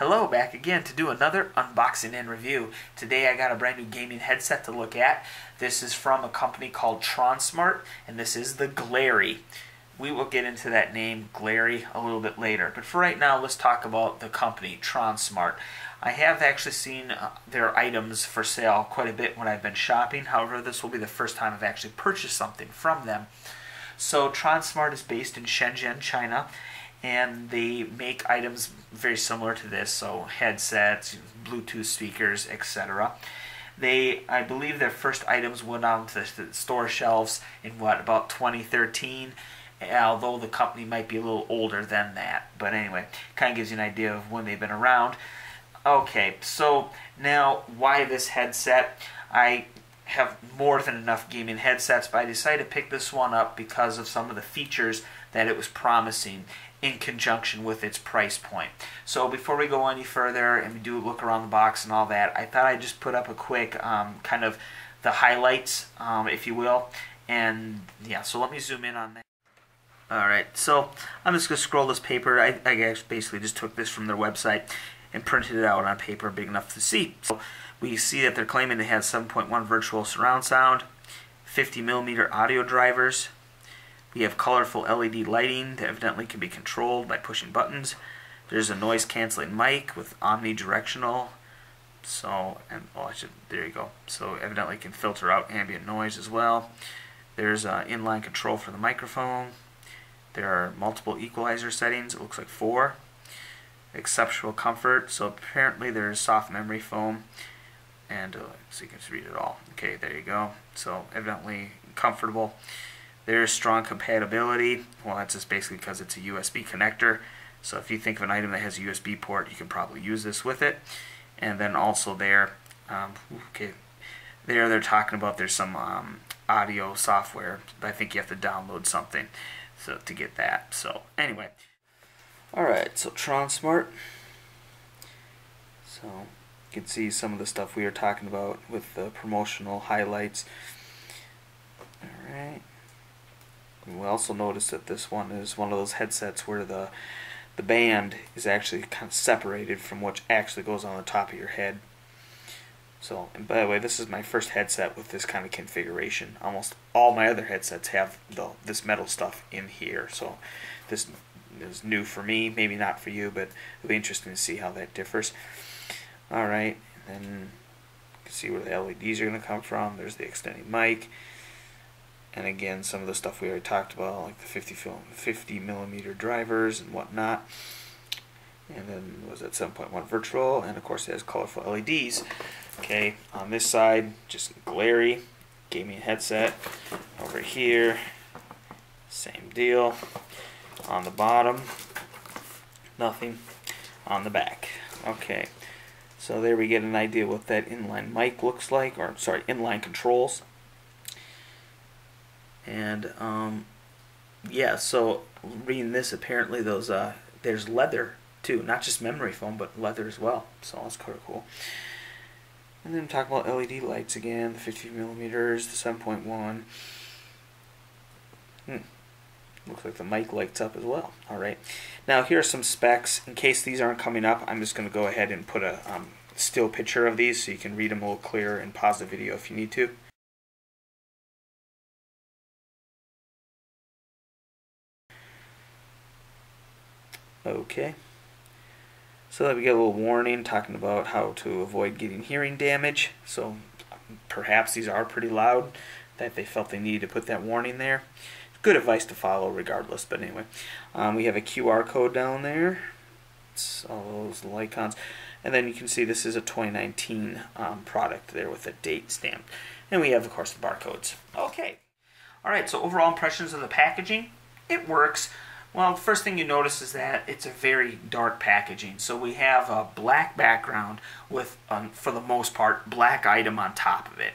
Hello, back again to do another unboxing and review. Today I got a brand new gaming headset to look at. This is from a company called Tronsmart, and this is the Glary. We will get into that name, Glary, a little bit later. But for right now, let's talk about the company, Tronsmart. I have actually seen uh, their items for sale quite a bit when I've been shopping. However, this will be the first time I've actually purchased something from them. So Tronsmart is based in Shenzhen, China, and they make items very similar to this, so headsets, Bluetooth speakers, etc. They, I believe, their first items went onto the store shelves in what about 2013. Although the company might be a little older than that, but anyway, kind of gives you an idea of when they've been around. Okay, so now why this headset? I have more than enough gaming headsets, but I decided to pick this one up because of some of the features that it was promising in conjunction with its price point. So before we go any further and we do look around the box and all that, I thought I'd just put up a quick um, kind of the highlights, um, if you will. And yeah, so let me zoom in on that. Alright, so I'm just to scroll this paper. I, I basically just took this from their website and printed it out on paper big enough to see. So we see that they're claiming they have 7.1 virtual surround sound, 50 millimeter audio drivers, we have colorful LED lighting that evidently can be controlled by pushing buttons. There's a noise canceling mic with omnidirectional. So, and oh, I should, there you go. So evidently can filter out ambient noise as well. There's uh, inline control for the microphone. There are multiple equalizer settings. It looks like four. Exceptional comfort. So apparently there's soft memory foam. And uh, so you can just read it all. Okay, there you go. So evidently comfortable. There's strong compatibility. Well, that's just basically because it's a USB connector. So if you think of an item that has a USB port, you can probably use this with it. And then also there, um, okay, there they're talking about there's some um, audio software. I think you have to download something so to get that. So anyway, all right. So Tronsmart. So you can see some of the stuff we are talking about with the promotional highlights. All right. We also notice that this one is one of those headsets where the the band is actually kind of separated from what actually goes on the top of your head. So, and by the way, this is my first headset with this kind of configuration. Almost all my other headsets have the, this metal stuff in here. So, this is new for me, maybe not for you, but it'll be interesting to see how that differs. All right, and then you can see where the LEDs are going to come from. There's the extended mic. And again some of the stuff we already talked about like the 50 film 50 millimeter drivers and whatnot. And then was that 7.1 virtual and of course it has colorful LEDs okay on this side just glary gaming headset. Over here same deal. On the bottom nothing. On the back okay so there we get an idea what that inline mic looks like or sorry inline controls and um, yeah, so reading this, apparently those uh, there's leather too, not just memory foam, but leather as well. So that's kind of cool. And then talk about LED lights again, the 50 millimeters, the 7.1. Hmm. Looks like the mic lights up as well. All right. Now here are some specs. In case these aren't coming up, I'm just going to go ahead and put a um, still picture of these so you can read them a little clearer and pause the video if you need to. Okay. So that we get a little warning talking about how to avoid getting hearing damage. So perhaps these are pretty loud that they felt they needed to put that warning there. Good advice to follow regardless, but anyway. Um, we have a QR code down there. It's all those icons. And then you can see this is a 2019 um, product there with a date stamp. And we have, of course, the barcodes. Okay. All right, so overall impressions of the packaging. It works. Well, the first thing you notice is that it's a very dark packaging. So we have a black background with, um, for the most part, black item on top of it.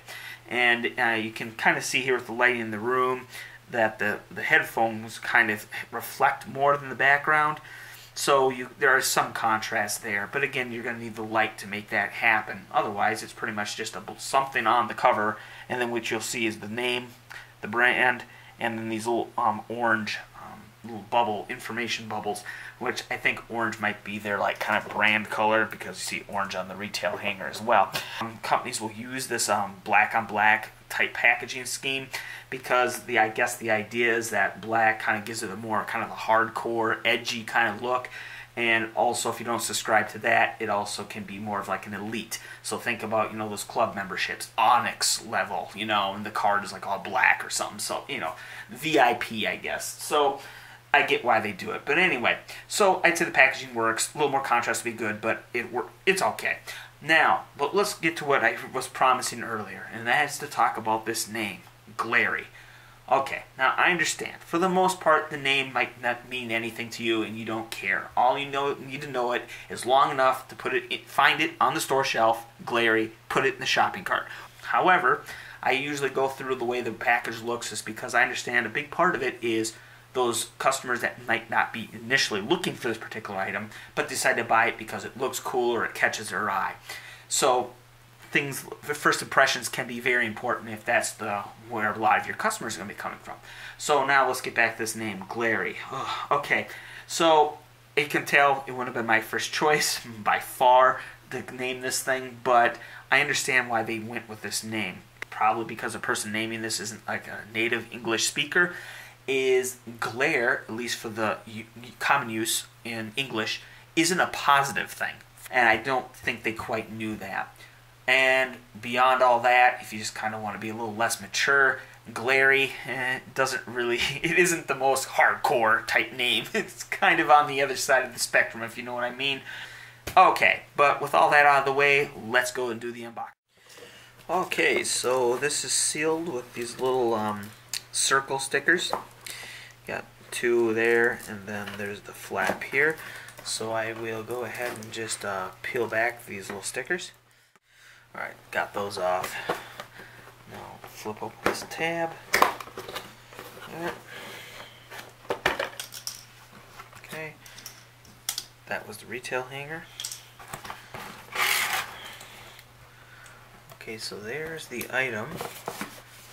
And uh, you can kind of see here with the lighting in the room that the, the headphones kind of reflect more than the background. So you, there is some contrast there. But again, you're going to need the light to make that happen. Otherwise, it's pretty much just a, something on the cover. And then what you'll see is the name, the brand, and then these little um, orange little bubble information bubbles, which I think orange might be their like kind of brand color because you see orange on the retail hanger as well. Um, companies will use this um, black on black type packaging scheme because the I guess the idea is that black kind of gives it a more kind of a hardcore, edgy kind of look. And also, if you don't subscribe to that, it also can be more of like an elite. So think about, you know, those club memberships, Onyx level, you know, and the card is like all black or something. So, you know, VIP, I guess. So I get why they do it. But anyway, so I'd say the packaging works. A little more contrast would be good, but it it's okay. Now, but let's get to what I was promising earlier, and that is to talk about this name, Glary. Okay, now I understand. For the most part, the name might not mean anything to you, and you don't care. All you know need to know it is long enough to put it, find it on the store shelf, Glary, put it in the shopping cart. However, I usually go through the way the package looks, is because I understand a big part of it is those customers that might not be initially looking for this particular item, but decide to buy it because it looks cool or it catches their eye. So things, first impressions can be very important if that's the where a lot of your customers are going to be coming from. So now let's get back to this name, Glary. okay, so it can tell it wouldn't have been my first choice by far to name this thing, but I understand why they went with this name. Probably because the person naming this isn't like a native English speaker is glare, at least for the common use in English, isn't a positive thing. And I don't think they quite knew that. And beyond all that, if you just kind of want to be a little less mature, Glary eh, doesn't really, it isn't the most hardcore type name. It's kind of on the other side of the spectrum, if you know what I mean. Okay, but with all that out of the way, let's go and do the unboxing. Okay, so this is sealed with these little um, circle stickers. Got two there, and then there's the flap here. So I will go ahead and just uh, peel back these little stickers. Alright, got those off. Now flip open this tab. Okay. That was the retail hanger. Okay, so there's the item.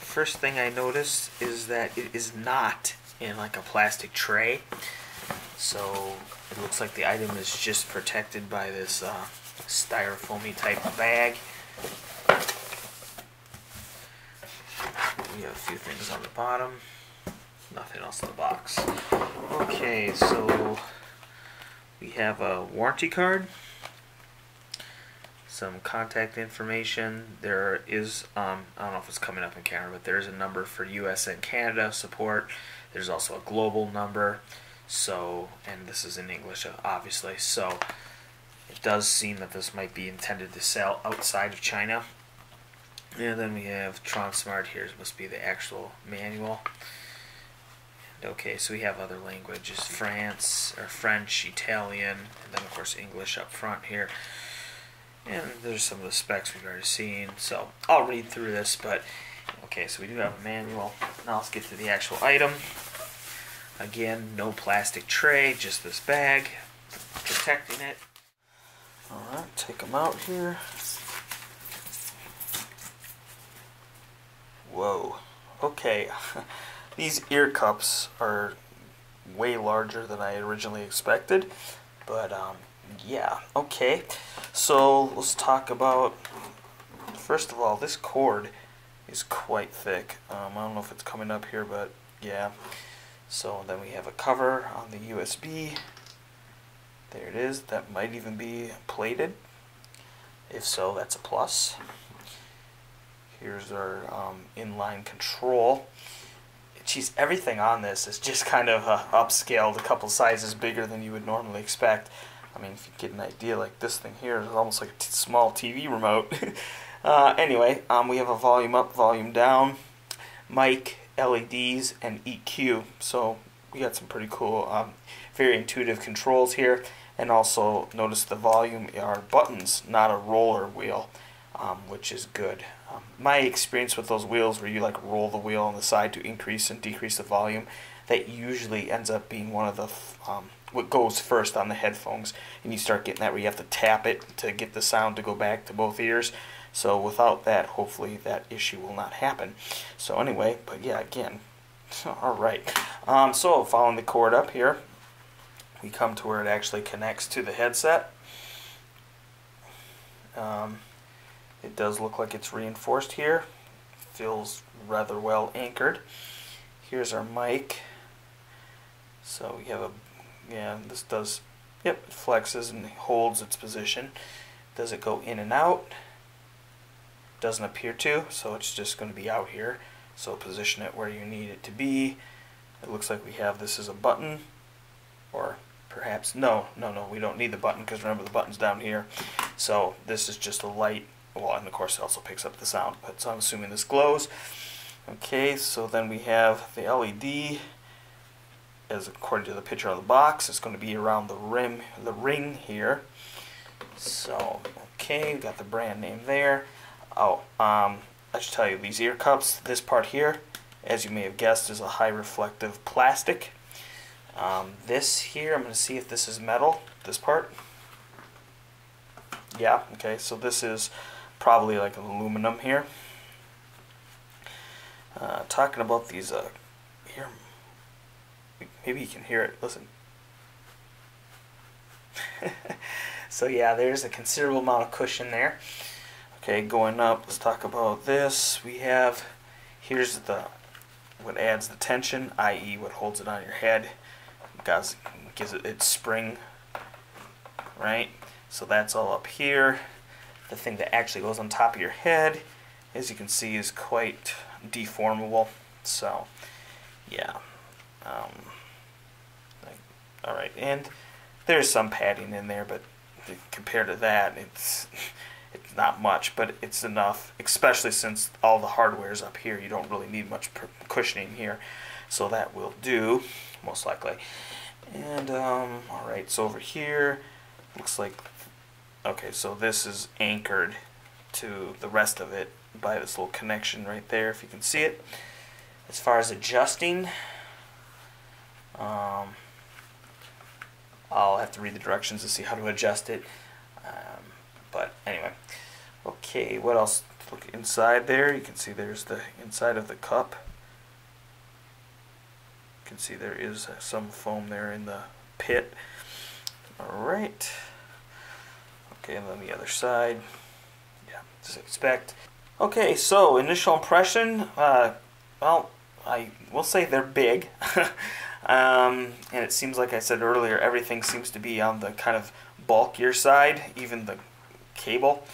First thing I noticed is that it is not in like a plastic tray. So it looks like the item is just protected by this uh, styrofoamy type bag. We have a few things on the bottom. Nothing else in the box. Okay, so we have a warranty card some contact information. There is, um, I don't know if it's coming up in camera, but there's a number for US and Canada support. There's also a global number. So, and this is in English, obviously. So, it does seem that this might be intended to sell outside of China. And then we have Tronsmart here. It must be the actual manual. And okay, so we have other languages: France or French, Italian, and then of course English up front here. And there's some of the specs we've already seen. So I'll read through this, but okay, so we do have a manual. Now let's get to the actual item. Again, no plastic tray, just this bag protecting it. Alright, take them out here. Whoa. Okay. These ear cups are way larger than I originally expected. But, um, yeah. Okay. So, let's talk about... First of all, this cord is quite thick. Um, I don't know if it's coming up here, but yeah. So then we have a cover on the USB. There it is. That might even be plated. If so, that's a plus. Here's our um, inline control. Geez, everything on this is just kind of uh, upscaled a couple sizes bigger than you would normally expect. I mean, if you get an idea, like this thing here is almost like a small TV remote. uh, anyway, um, we have a volume up, volume down, mic, LEDs, and EQ. So we got some pretty cool, um, very intuitive controls here. And also notice the volume are buttons, not a roller wheel, um, which is good. Um, my experience with those wheels where you like roll the wheel on the side to increase and decrease the volume, that usually ends up being one of the um, what goes first on the headphones and you start getting that where you have to tap it to get the sound to go back to both ears so without that, hopefully that issue will not happen. So anyway, but yeah, again, All right. Um, so following the cord up here, we come to where it actually connects to the headset. Um, it does look like it's reinforced here. Feels rather well anchored. Here's our mic. So we have a, yeah, this does, yep, it flexes and holds its position. Does it go in and out? Doesn't appear to, so it's just going to be out here. So position it where you need it to be. It looks like we have this as a button, or perhaps, no, no, no, we don't need the button because remember the button's down here. So this is just a light, well, and of course it also picks up the sound, but so I'm assuming this glows. Okay, so then we have the LED, as according to the picture on the box, it's going to be around the rim, the ring here. So, okay, we got the brand name there. Oh, um, I should tell you, these ear cups, this part here, as you may have guessed, is a high reflective plastic. Um, this here, I'm going to see if this is metal, this part. Yeah, okay, so this is probably like an aluminum here. Uh, talking about these, uh, here, maybe you can hear it, listen. so yeah, there's a considerable amount of cushion there. Okay, going up, let's talk about this. We have, here's the, what adds the tension, i.e. what holds it on your head. Guys, gives it its spring, right? So that's all up here. The thing that actually goes on top of your head, as you can see, is quite deformable. So, yeah. Um, all right, and there's some padding in there, but compared to that, it's it's not much, but it's enough, especially since all the hardware is up here. You don't really need much cushioning here, so that will do, most likely. And, um, all right, so over here, looks like, okay, so this is anchored to the rest of it by this little connection right there, if you can see it. As far as adjusting, um, I'll have to read the directions to see how to adjust it. Um, but anyway, okay, what else? Look inside there. You can see there's the inside of the cup. You can see there is some foam there in the pit. All right. Okay, and then the other side. Yeah, just expect. Okay, so initial impression. Uh, well, I will say they're big. um, and it seems like I said earlier, everything seems to be on the kind of bulkier side, even the cable.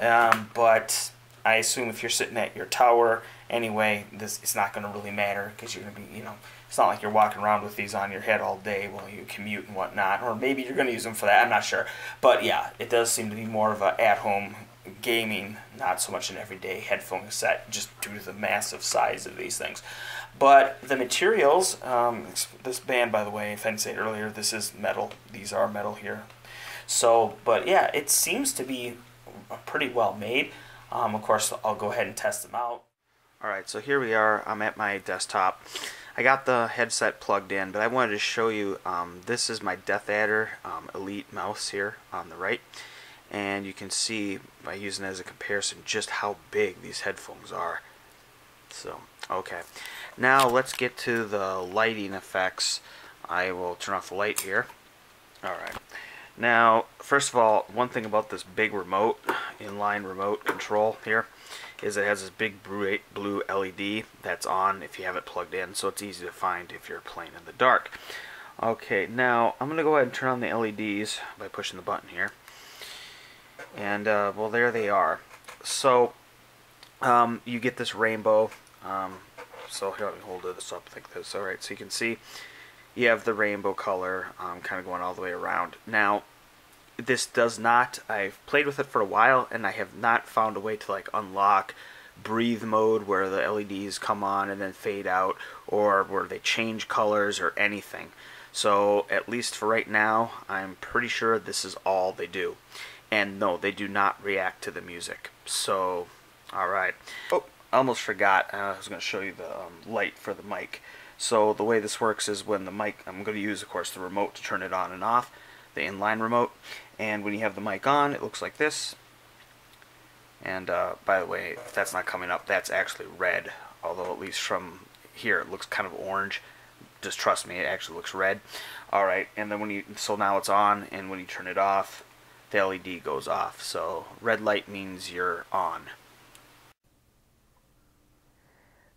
Um, but I assume if you're sitting at your tower anyway, this it's not going to really matter because you're going to be, you know, it's not like you're walking around with these on your head all day while you commute and whatnot. Or maybe you're going to use them for that. I'm not sure. But yeah, it does seem to be more of a at-home gaming, not so much an everyday headphone set, just due to the massive size of these things. But the materials, um, this band, by the way, if I didn't say it earlier, this is metal. These are metal here. So, but yeah, it seems to be pretty well made. Um, of course, I'll go ahead and test them out. Alright, so here we are. I'm at my desktop. I got the headset plugged in, but I wanted to show you, um, this is my DeathAdder um, Elite mouse here on the right. And you can see, by using it as a comparison, just how big these headphones are. So, okay. Now let's get to the lighting effects. I will turn off the light here. Alright. Now, first of all, one thing about this big remote, inline remote control here, is it has this big blue LED that's on if you have it plugged in, so it's easy to find if you're playing in the dark. Okay, now I'm going to go ahead and turn on the LEDs by pushing the button here. And, uh, well, there they are. So, um, you get this rainbow. Um, so, here, let me hold this up like this. Alright, so you can see you have the rainbow color um, kind of going all the way around. Now, this does not, I've played with it for a while and I have not found a way to like unlock breathe mode where the LEDs come on and then fade out or where they change colors or anything. So at least for right now, I'm pretty sure this is all they do. And no, they do not react to the music. So, alright. Oh, I almost forgot. I was going to show you the um, light for the mic. So the way this works is when the mic, I'm going to use of course the remote to turn it on and off, the inline remote, and when you have the mic on it looks like this. And uh, by the way, if that's not coming up, that's actually red, although at least from here it looks kind of orange. Just trust me, it actually looks red. All right, and then when you so now it's on, and when you turn it off, the LED goes off. So red light means you're on.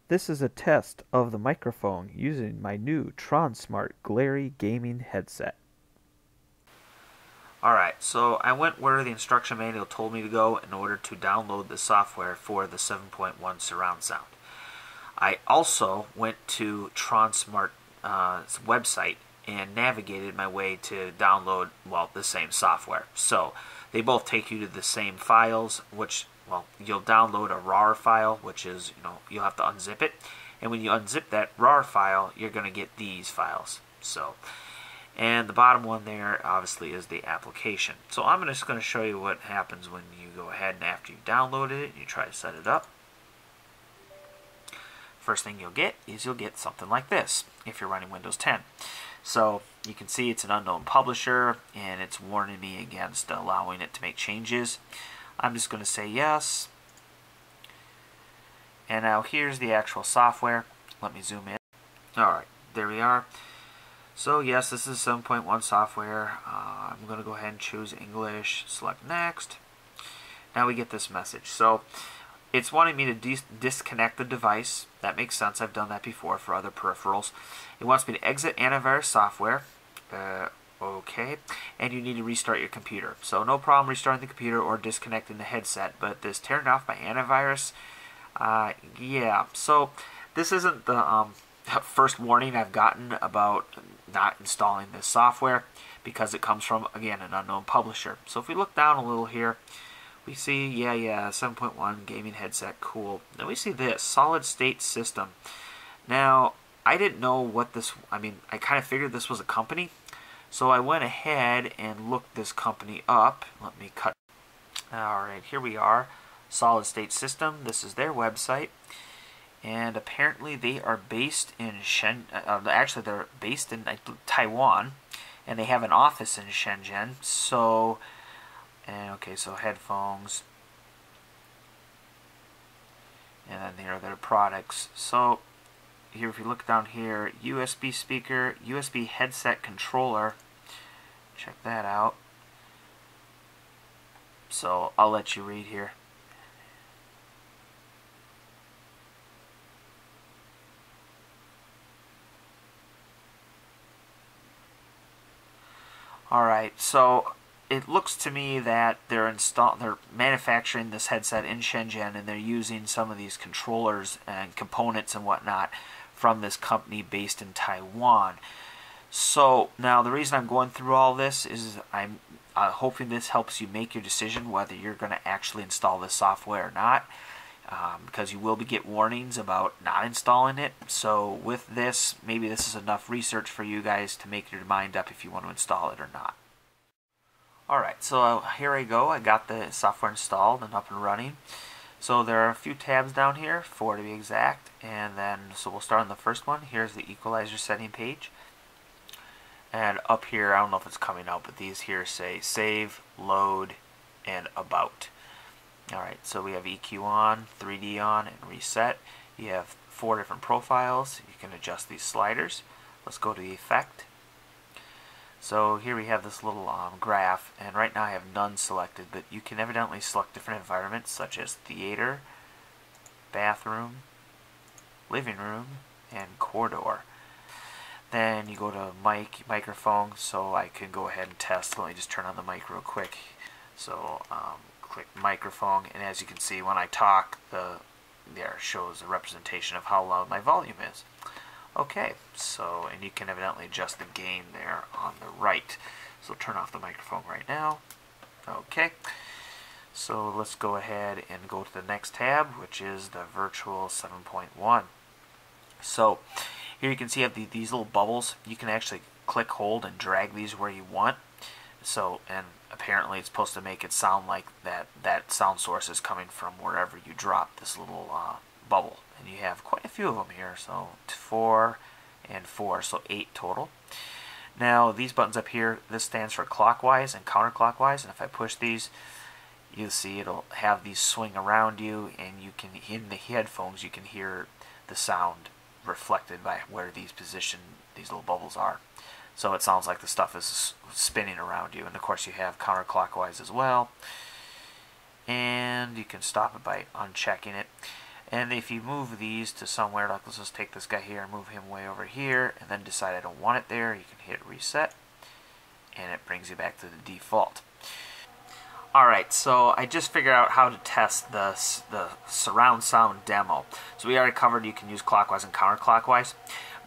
This is a test of the microphone using my new TronSmart Glary gaming headset. Alright, so I went where the instruction manual told me to go in order to download the software for the 7.1 surround sound. I also went to TronSmart's uh, website and navigated my way to download, well, the same software. So they both take you to the same files, which well, you'll download a RAR file, which is, you know, you'll have to unzip it. And when you unzip that RAR file, you're going to get these files. So, and the bottom one there, obviously, is the application. So I'm just going to show you what happens when you go ahead and after you downloaded it, you try to set it up. First thing you'll get is you'll get something like this if you're running Windows 10. So you can see it's an unknown publisher and it's warning me against allowing it to make changes. I'm just going to say yes. And now here's the actual software. Let me zoom in. Alright, there we are. So yes, this is 7.1 software. Uh, I'm going to go ahead and choose English, select next. Now we get this message. So it's wanting me to dis disconnect the device. That makes sense. I've done that before for other peripherals. It wants me to exit antivirus software. Uh, Okay, and you need to restart your computer. So no problem restarting the computer or disconnecting the headset, but this turned off my antivirus, uh, yeah. So this isn't the um, first warning I've gotten about not installing this software because it comes from, again, an unknown publisher. So if we look down a little here, we see, yeah, yeah, 7.1 gaming headset, cool. Then we see this, solid state system. Now, I didn't know what this, I mean, I kind of figured this was a company, so I went ahead and looked this company up. Let me cut. Alright, here we are. Solid State System. This is their website. And apparently they are based in Shen. Uh, actually, they're based in Taiwan. And they have an office in Shenzhen. So, and okay, so headphones. And then there are their products. So, here if you look down here USB speaker USB headset controller check that out so I'll let you read here Alright, so it looks to me that they're install they're manufacturing this headset in Shenzhen and they're using some of these controllers and components and whatnot from this company based in Taiwan. So now the reason I'm going through all this is I'm uh, hoping this helps you make your decision whether you're going to actually install this software or not. Um, because you will be get warnings about not installing it. So with this, maybe this is enough research for you guys to make your mind up if you want to install it or not. Alright, so here I go. I got the software installed and up and running. So there are a few tabs down here, four to be exact, and then so we'll start on the first one. Here's the equalizer setting page. And up here, I don't know if it's coming out, but these here say save, load, and about. Alright, so we have EQ on, 3D on, and reset. You have four different profiles. You can adjust these sliders. Let's go to the effect. So here we have this little um, graph, and right now I have none selected, but you can evidently select different environments such as theater, bathroom, living room, and corridor. Then you go to mic, microphone, so I can go ahead and test. Let me just turn on the mic real quick. So um, click microphone, and as you can see, when I talk, the there shows a representation of how loud my volume is. Okay, so, and you can evidently adjust the gain there on the right. So turn off the microphone right now. Okay, so let's go ahead and go to the next tab, which is the Virtual 7.1. So here you can see have the, these little bubbles. You can actually click, hold, and drag these where you want. So, and apparently it's supposed to make it sound like that, that sound source is coming from wherever you drop this little uh, bubble. And you have quite a few of them here. So four and four. So eight total. Now these buttons up here this stands for clockwise and counterclockwise. And if I push these you'll see it'll have these swing around you and you can in the headphones you can hear the sound reflected by where these position these little bubbles are. So it sounds like the stuff is spinning around you. And of course you have counterclockwise as well. And you can stop it by unchecking it. And if you move these to somewhere, like let's just take this guy here and move him way over here, and then decide I don't want it there, you can hit reset, and it brings you back to the default. Alright, so I just figured out how to test the, the surround sound demo. So we already covered you can use clockwise and counterclockwise.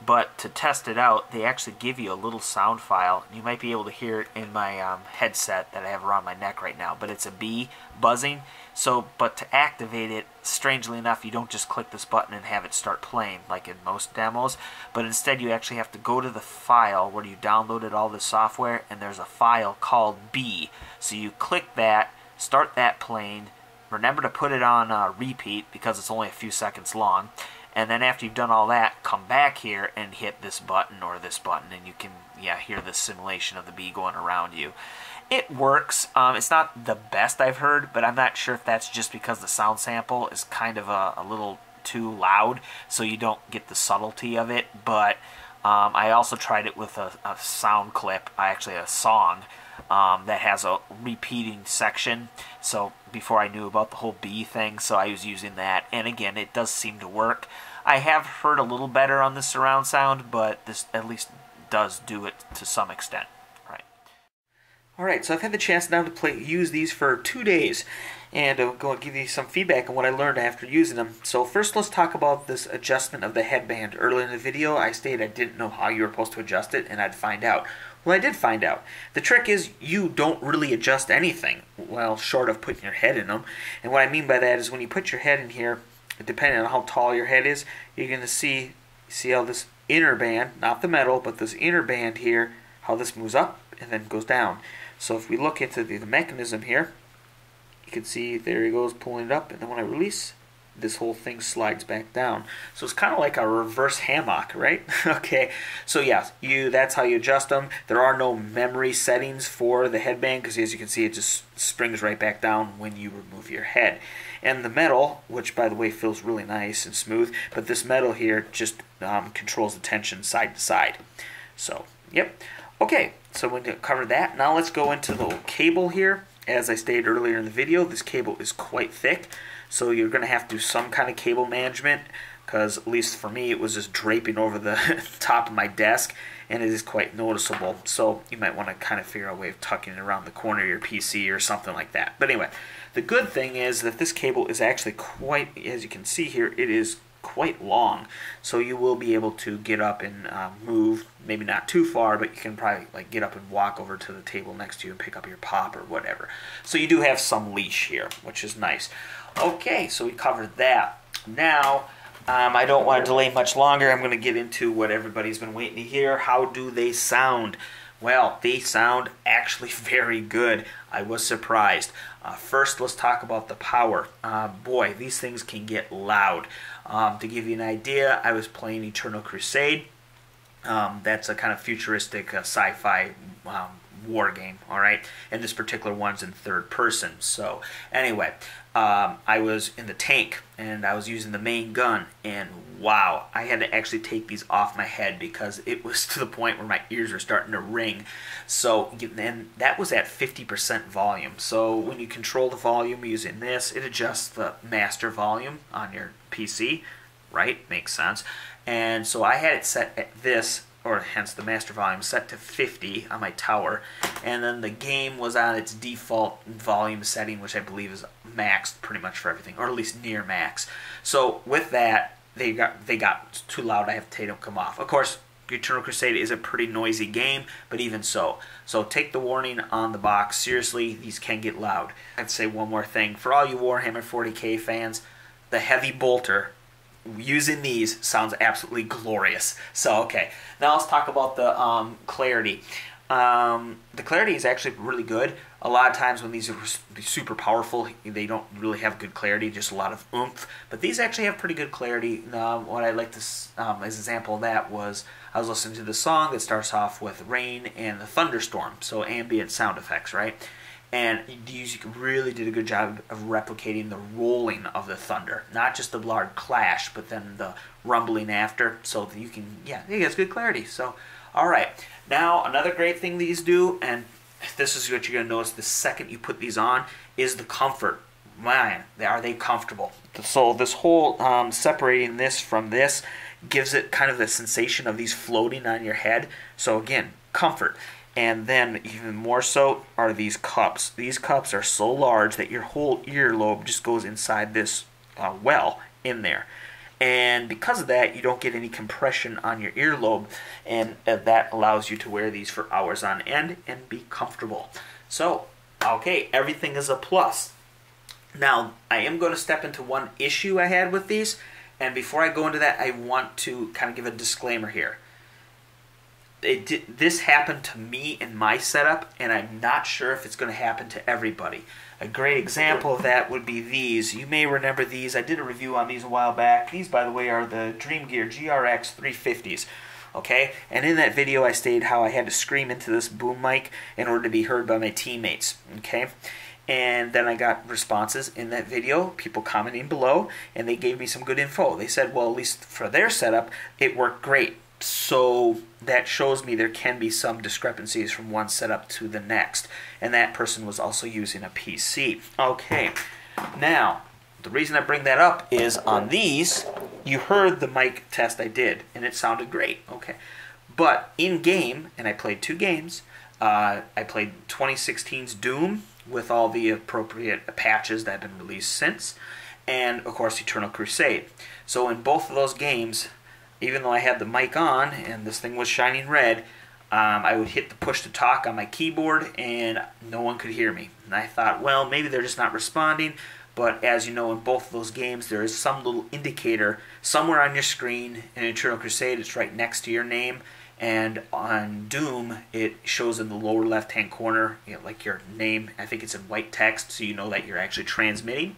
But to test it out, they actually give you a little sound file. You might be able to hear it in my um, headset that I have around my neck right now. But it's a bee buzzing. So, but to activate it, strangely enough, you don't just click this button and have it start playing like in most demos. But instead, you actually have to go to the file where you downloaded all the software, and there's a file called bee. So you click that, start that playing. Remember to put it on uh, repeat because it's only a few seconds long and then after you've done all that, come back here and hit this button or this button, and you can yeah hear the simulation of the bee going around you. It works. Um, it's not the best I've heard, but I'm not sure if that's just because the sound sample is kind of a, a little too loud, so you don't get the subtlety of it. But um, I also tried it with a, a sound clip, actually a song, um, that has a repeating section. So before I knew about the whole bee thing, so I was using that. And again, it does seem to work. I have heard a little better on the surround sound, but this at least does do it to some extent. Right. All right, so I've had the chance now to play use these for two days, and I'll go and give you some feedback on what I learned after using them. So first, let's talk about this adjustment of the headband. Earlier in the video, I stated I didn't know how you were supposed to adjust it, and I'd find out. Well, I did find out. The trick is you don't really adjust anything, well, short of putting your head in them. And what I mean by that is when you put your head in here, depending on how tall your head is, you're going to see, see how this inner band, not the metal, but this inner band here, how this moves up and then goes down. So if we look into the, the mechanism here, you can see there he goes pulling it up, and then when I release, this whole thing slides back down. So it's kind of like a reverse hammock, right? okay, so yeah, you that's how you adjust them. There are no memory settings for the headband because as you can see, it just springs right back down when you remove your head. And the metal, which by the way feels really nice and smooth, but this metal here just um, controls the tension side to side. So, yep. Okay, so we covered that. Now let's go into the cable here. As I stated earlier in the video, this cable is quite thick. So you're going to have to do some kind of cable management because at least for me it was just draping over the top of my desk and it is quite noticeable. So you might want to kind of figure out a way of tucking it around the corner of your PC or something like that. But anyway, the good thing is that this cable is actually quite, as you can see here, it is quite long. So you will be able to get up and uh, move, maybe not too far, but you can probably like get up and walk over to the table next to you and pick up your pop or whatever. So you do have some leash here, which is nice. Okay, so we covered that. Now, um, I don't want to delay much longer. I'm going to get into what everybody's been waiting to hear. How do they sound? Well, they sound actually very good. I was surprised. Uh, first, let's talk about the power. Uh, boy, these things can get loud. Um, to give you an idea, I was playing Eternal Crusade. Um, that's a kind of futuristic uh, sci-fi um, war game, all right? And this particular one's in third person. So, anyway, um, I was in the tank and I was using the main gun, and wow, I had to actually take these off my head because it was to the point where my ears were starting to ring. So, and that was at 50% volume. So, when you control the volume using this, it adjusts the master volume on your PC, right? Makes sense. And so I had it set at this or hence the master volume set to 50 on my tower. And then the game was on its default volume setting which I believe is maxed pretty much for everything or at least near max. So with that they got they got too loud. I have to them come off. Of course Eternal Crusade is a pretty noisy game but even so. So take the warning on the box. Seriously these can get loud. I'd say one more thing. For all you Warhammer 40k fans the heavy bolter using these sounds absolutely glorious. So, okay, now let's talk about the um, clarity. Um, the clarity is actually really good. A lot of times when these are super powerful, they don't really have good clarity, just a lot of oomph. But these actually have pretty good clarity. Um, what I like to, um, as an example of that was I was listening to the song that starts off with rain and the thunderstorm, so ambient sound effects, right? And these really did a good job of replicating the rolling of the thunder, not just the loud clash, but then the rumbling after, so that you can, yeah, it gets good clarity. So, all right, now another great thing these do, and this is what you're to notice the second you put these on, is the comfort. Man, are they comfortable? So this whole um, separating this from this gives it kind of the sensation of these floating on your head. So again, comfort. And then even more so are these cups. These cups are so large that your whole earlobe just goes inside this uh, well in there. And because of that, you don't get any compression on your earlobe, and uh, that allows you to wear these for hours on end and be comfortable. So, okay, everything is a plus. Now, I am going to step into one issue I had with these, and before I go into that, I want to kind of give a disclaimer here did, this happened to me in my setup, and I'm not sure if it's going to happen to everybody. A great example of that would be these. You may remember these. I did a review on these a while back. These, by the way, are the Dream Gear GRX 350s. Okay, and in that video, I stated how I had to scream into this boom mic in order to be heard by my teammates. Okay, and then I got responses in that video, people commenting below, and they gave me some good info. They said, well, at least for their setup, it worked great so that shows me there can be some discrepancies from one setup to the next. And that person was also using a PC. Okay, now, the reason I bring that up is on these, you heard the mic test I did, and it sounded great. Okay, but in game, and I played two games, uh, I played 2016's Doom with all the appropriate patches that have been released since, and of course Eternal Crusade. So in both of those games, even though I had the mic on and this thing was shining red, um, I would hit the push to talk on my keyboard and no one could hear me. And I thought, well, maybe they're just not responding. But as you know, in both of those games, there is some little indicator somewhere on your screen. In Eternal Crusade, it's right next to your name. And on Doom, it shows in the lower left hand corner, you know, like your name. I think it's in white text, so you know that you're actually transmitting.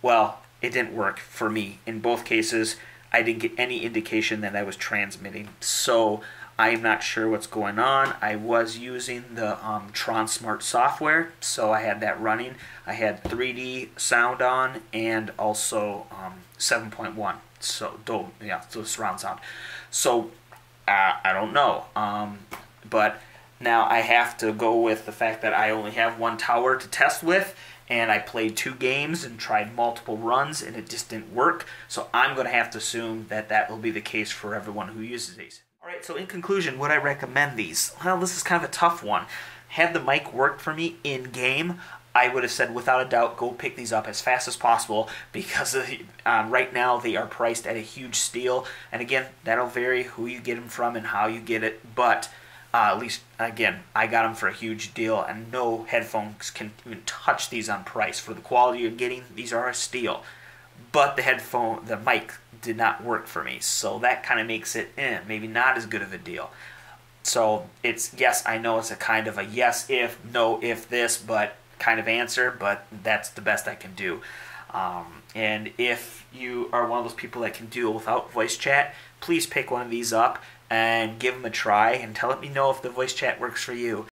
Well, it didn't work for me. In both cases, I didn't get any indication that I was transmitting. So I'm not sure what's going on. I was using the um, TronSmart software, so I had that running. I had 3D sound on and also um, 7.1, so yeah, so surround sound. So uh, I don't know, um, but now I have to go with the fact that I only have one tower to test with and I played two games and tried multiple runs and it just didn't work. So I'm going to have to assume that that will be the case for everyone who uses these. All right, so in conclusion, would I recommend these? Well, this is kind of a tough one. Had the mic worked for me in game, I would have said without a doubt go pick these up as fast as possible because um, right now they are priced at a huge steal. And again, that'll vary who you get them from and how you get it, but uh, at least, again, I got them for a huge deal, and no headphones can even touch these on price. For the quality you're getting, these are a steal. But the headphone, the mic did not work for me, so that kind of makes it eh, maybe not as good of a deal. So it's yes, I know it's a kind of a yes if, no if this, but kind of answer, but that's the best I can do. Um, and if you are one of those people that can do without voice chat, please pick one of these up and give them a try and tell me know if the voice chat works for you.